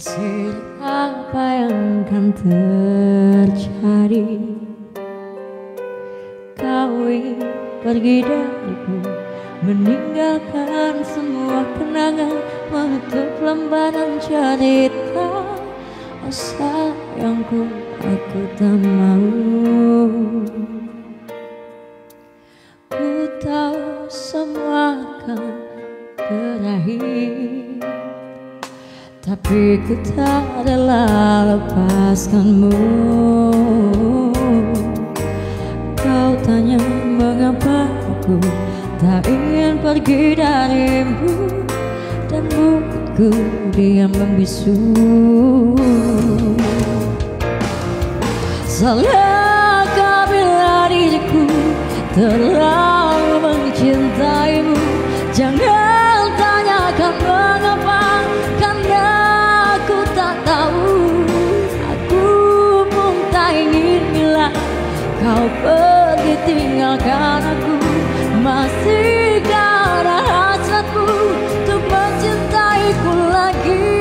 Hasil apa yang akan terjadi? Kau pergi dariku Meninggalkan semua kenangan Menutup lembaran cerita Oh sayangku aku tak mau. Ku tahu semua akan berakhir tapi ku tak rela lepaskanmu. Kau tanya mengapa aku tak ingin pergi darimu Dan mulutku diam membisu. Salahkah bila diriku terlalu mencintaimu? Jangan Kau pergi tinggalkan aku. Masih ada hasratku Untuk mencintaiku lagi.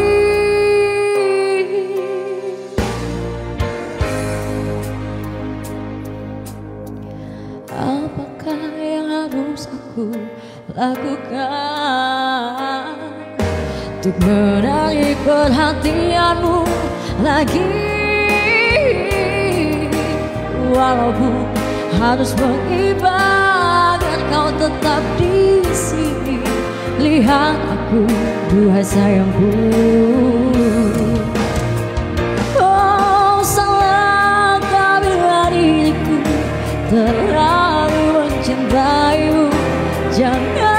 Apakah yang harus aku lakukan? Untuk menarik perhatianmu lagi Walaupun harus mengibar agar kau tetap di sini. Lihat aku, duhai sayangku. Oh salahkah bila diriku terlalu mencintaimu? Jangan